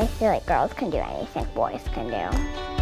I feel like girls can do anything boys can do.